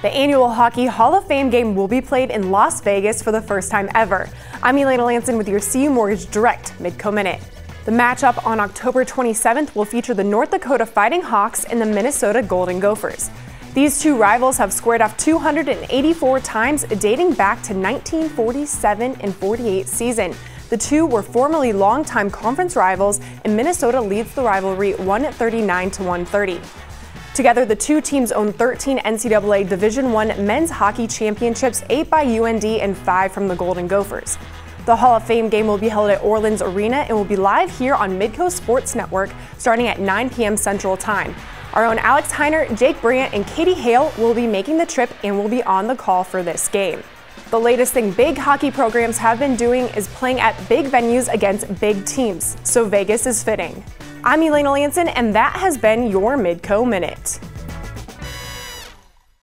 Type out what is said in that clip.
The annual Hockey Hall of Fame game will be played in Las Vegas for the first time ever. I'm Elaina Lanson with your CU Mortgage Direct Midco Minute. The matchup on October 27th will feature the North Dakota Fighting Hawks and the Minnesota Golden Gophers. These two rivals have squared off 284 times dating back to 1947 and 48 season. The two were formerly longtime conference rivals, and Minnesota leads the rivalry 139 to 130. Together, the two teams own 13 NCAA Division I men's hockey championships, 8 by UND and 5 from the Golden Gophers. The Hall of Fame game will be held at Orleans Arena and will be live here on Midco Sports Network starting at 9 p.m. Central Time. Our own Alex Heinert, Jake Brandt, and Katie Hale will be making the trip and will be on the call for this game. The latest thing big hockey programs have been doing is playing at big venues against big teams, so Vegas is fitting. I'm Elaina Lanson, and that has been your Midco Minute.